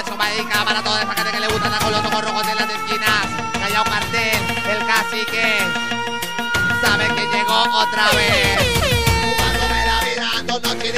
la chupadica para esa gente que le gusta andar con los ojos rojos en las esquinas. Haya un cartel, el cacique. Saben que llegó otra vez. Fumándome la vida, ando noche y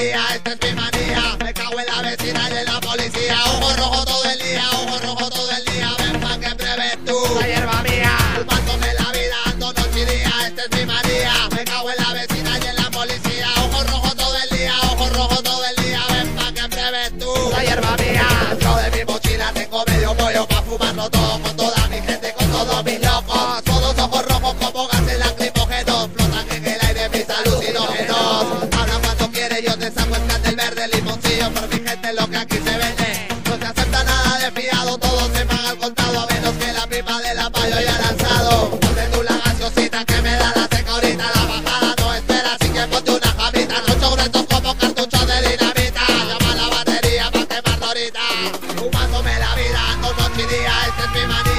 con toda mi gente, con todos mis locos. Todos ojos rojos como gases lacrimógenos. Flotan en el aire mis alucinógenos. Habla cuando quiere, yo te saco el candel verde, limoncillo. Por mi gente lo que aquí se vende. No se acepta nada de fiado, todo se paga al contado. A menos que la pipa de la payo haya lanzado. Fumándome la vida, ando noche y día, esta es mi manía.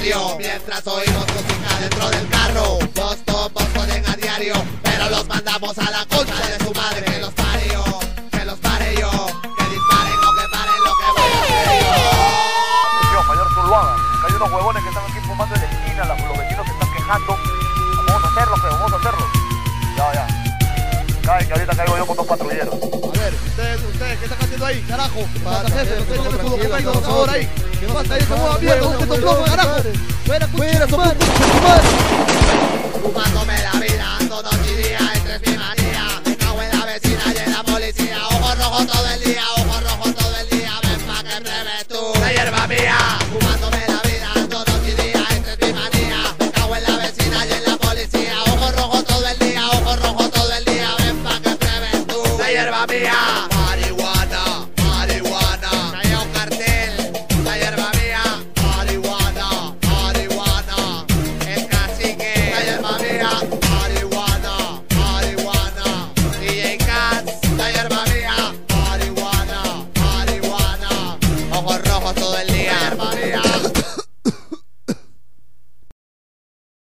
Barrio. Mientras oímos música dentro del carro. Dos tombos ponen a diario, pero los mandamos a la concha de su madre. Que los parió, que los pare yo. Que disparen o que paren lo que voy a hacer yo. Yo, mayor Zuluaga, que hay unos huevones que están aquí fumando en la esquina, los, los vecinos se están quejando. Vamos a hacerlo, feo, vamos a hacerlo. Ya, ya. Cae, que ahorita caigo yo con dos patrulleros. A ver, ustedes, ustedes, ¿qué están haciendo ahí? Carajo, ¿qué pasa, jefe? Ustedes su documento, por favor, ahí. ¿Qué pasa ahí? ¿Cómo va mierda? ¿Dónde está tu plomo, carajo? Fuera, fuera, su madre. Fumándome la vida,